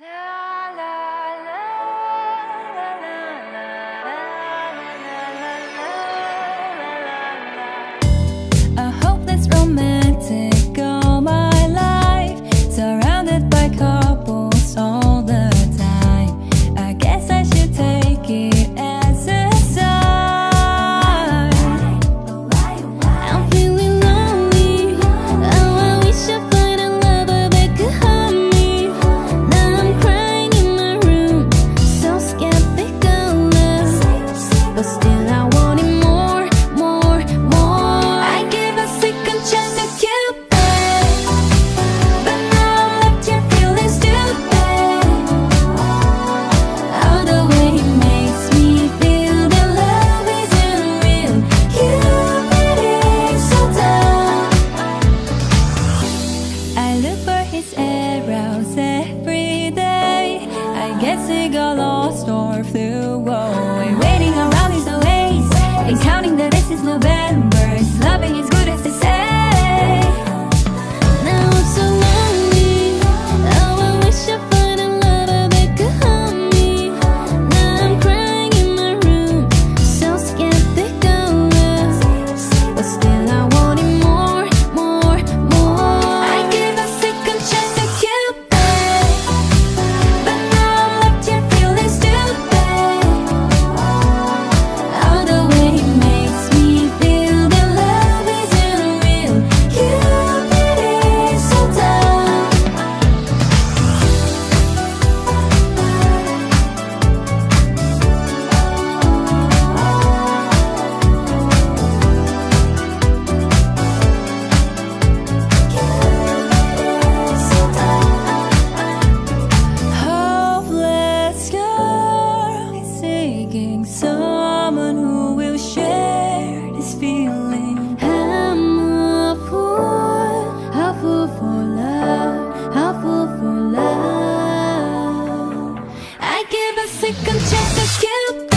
Ah. flew. Whoa, we're waiting around these delays and counting the this November. sick, I'm check, I